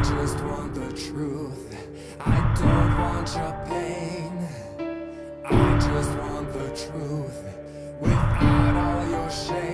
I just want the truth. I don't want your pain. I just want the truth without all your shame.